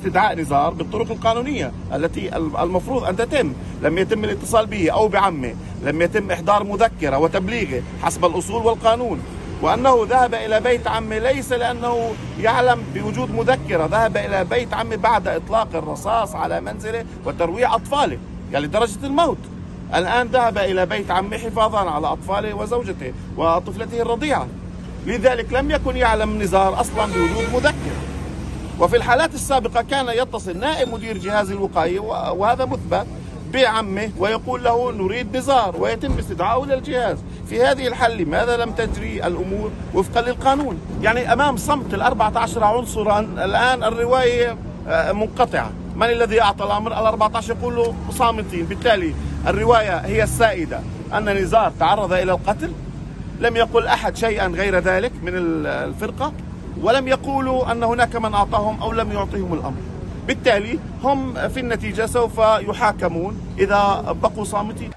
استدعاء نزار بالطرق القانونية التي المفروض أن تتم. لم يتم الاتصال به أو بعمه. لم يتم إحضار مذكرة وتبليغه حسب الأصول والقانون. وأنه ذهب إلى بيت عمه ليس لأنه يعلم بوجود مذكرة. ذهب إلى بيت عمه بعد إطلاق الرصاص على منزله وترويع أطفاله يعني لدرجة الموت. الآن ذهب إلى بيت عمه حفاظا على أطفاله وزوجته وطفلته الرضيعة. لذلك لم يكن يعلم نزار أصلا بوجود مذكر وفي الحالات السابقة كان يتصل نائب مدير جهاز الوقاية وهذا مثبت بعمه ويقول له نريد نزار ويتم استدعائه للجهاز في هذه الحالة لماذا لم تجري الأمور وفقا للقانون؟ يعني أمام صمت الأربعة عشر عنصرا الآن الرواية آه، منقطعة. من الذي أعطى الأمر؟ الأربعة عشر يقولوا صامتين. بالتالي الرواية هي السائدة. أن نزار تعرض إلى القتل؟ لم يقل أحد شيئا غير ذلك من الفرقة؟ ولم يقولوا أن هناك من أعطاهم أو لم يعطيهم الأمر. بالتالي هم في النتيجة سوف يحاكمون إذا بقوا صامتين.